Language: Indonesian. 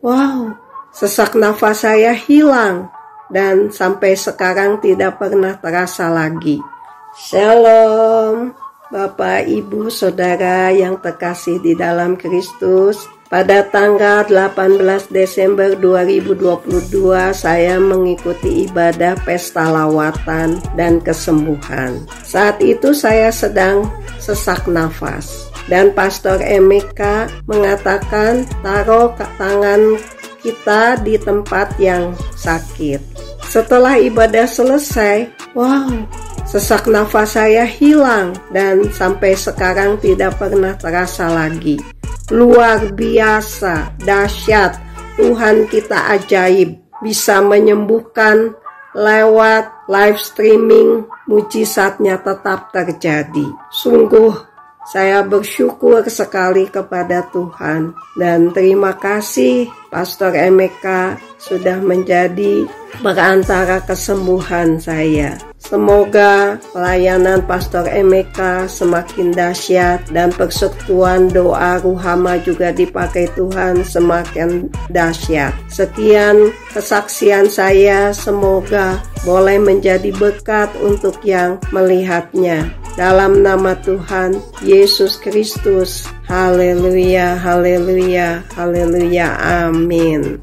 wow, sesak nafas saya hilang dan sampai sekarang tidak pernah terasa lagi. Shalom, Bapak, Ibu, Saudara yang terkasih di dalam Kristus. Pada tanggal 18 Desember 2022 saya mengikuti ibadah pesta lawatan dan kesembuhan. Saat itu saya sedang sesak nafas dan Pastor Emeka mengatakan taruh tangan kita di tempat yang sakit. Setelah ibadah selesai, wow, sesak nafas saya hilang dan sampai sekarang tidak pernah terasa lagi. Luar biasa, dahsyat, Tuhan kita ajaib, bisa menyembuhkan lewat live streaming, mujizatnya tetap terjadi. Sungguh saya bersyukur sekali kepada Tuhan dan terima kasih Pastor Emeka sudah menjadi perantara kesembuhan saya. Semoga pelayanan Pastor Emeka semakin dahsyat dan persekutuan doa ruhama juga dipakai Tuhan semakin dahsyat. Sekian kesaksian saya, semoga boleh menjadi berkat untuk yang melihatnya. Dalam nama Tuhan Yesus Kristus. Haleluya, haleluya, haleluya. Amin.